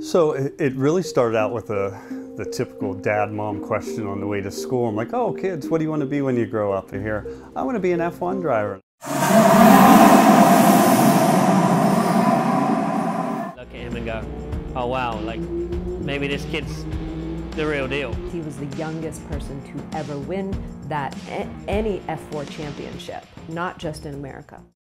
So it, really started out with a, the typical dad mom question on the way to school. I'm like, oh, kids, what do you want to be when you grow up? And here, I want to be an F1 driver. Look at him and go, oh wow, like maybe this kid's the real deal. He was the youngest person to ever win that any F4 championship, not just in America.